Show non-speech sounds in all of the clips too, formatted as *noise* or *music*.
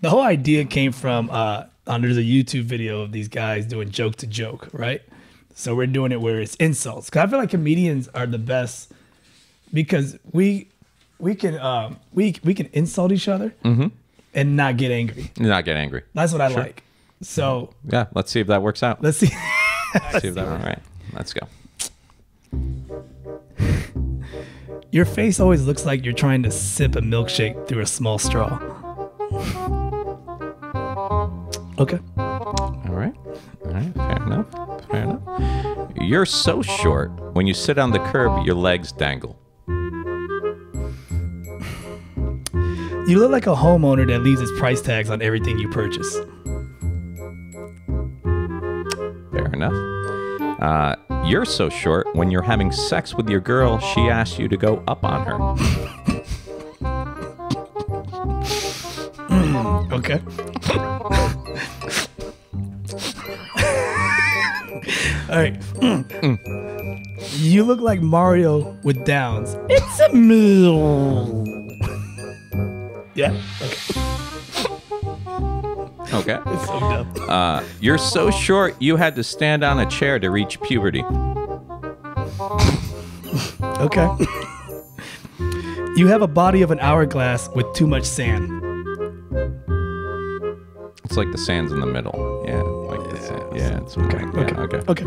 the whole idea came from uh, there's a YouTube video of these guys doing joke to joke, right? So we're doing it where it's insults. Cause I feel like comedians are the best because we we can um, we we can insult each other and not get angry. Not get angry. That's what I like. So Yeah, let's see if that works out. let's see. Let's see if that all right. Let's go. Your face always looks like you're trying to sip a milkshake through a small straw. Okay. All right. All right. Fair enough. Fair enough. You're so short. When you sit on the curb, your legs dangle. You look like a homeowner that leaves his price tags on everything you purchase. Fair enough. Uh, you're so short. When you're having sex with your girl, she asks you to go up on her. *laughs* Okay. *laughs* All right. *clears throat* You look like Mario with Downs. It's a meal. *laughs* yeah. Okay. Okay. It's so dumb. Uh, you're so short. You had to stand on a chair to reach puberty. *laughs* Okay. *laughs* you have a body of an hourglass with too much sand. Like the sands in the middle. Yeah. Like the sand. Yeah. It's okay. Okay. Yeah, okay. Okay.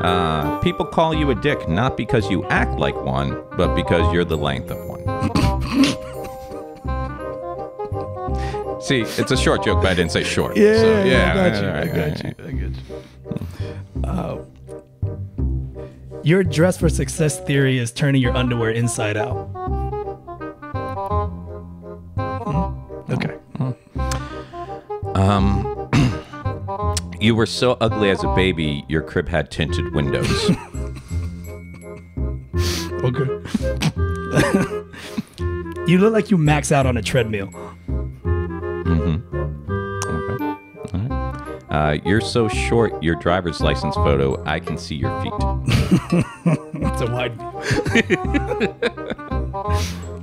Uh, people call you a dick not because you act like one, but because you're the length of one. *laughs* See, it's a short joke, but I didn't say short. Yeah, So, yeah, I got you. I got you. I got you. Uh, your dress for success theory is turning your underwear inside out. *clears throat* You were so ugly as a baby, your crib had tinted windows. *laughs* Okay. you look like you max out on a treadmill. Mhm Uh, you're so short, your driver's license photo, I can see your feet. *laughs* It's a wide view. *laughs*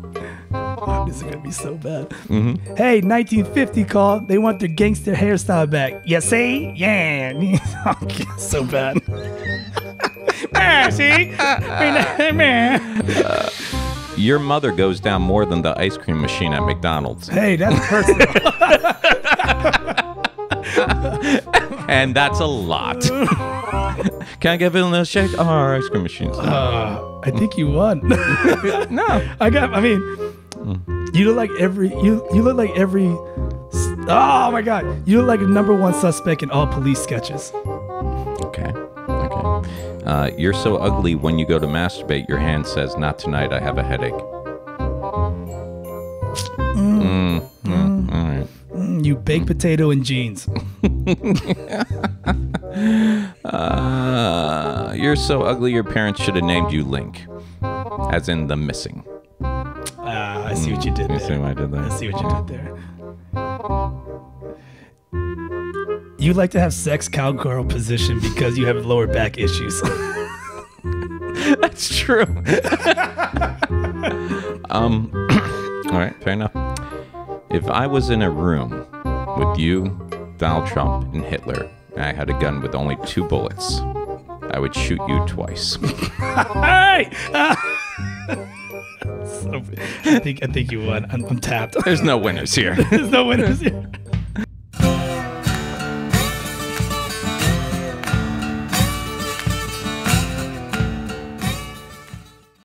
This is gonna be so bad. Hey, 1950 call. They want their gangster hairstyle back. You see? Yeah. *laughs* So bad. *laughs* ah, see? *laughs* Man. Your mother goes down more than the ice cream machine at McDonald's. Hey, that's personal. And that's a lot. Can I get a little shake? Oh, our ice cream machines. Uh, I think you won. no. I got. I mean, you look like every. You you look like every. Oh my God! You look like the number one suspect in all police sketches. Okay. Okay. Uh, you're so ugly when you go to masturbate, your hand says, Not tonight, I have a headache. Mm, mm, all right. You baked potato and jeans. *laughs* Uh, you're so ugly, your parents should have named you Link. As in the missing. I see what you did You see there. what I did there? I see what you did there. You like to have sex cowgirl position because you have lower back issues. *laughs* That's true. *laughs* um, *clears throat* all right, fair enough. If I was in a room with you, Donald Trump, and Hitler, and I had a gun with only two bullets, I would shoot you twice. *laughs* hey! So, I think I think you won. I'm, I'm tapped. There's no winners here. *laughs* There's no winners here.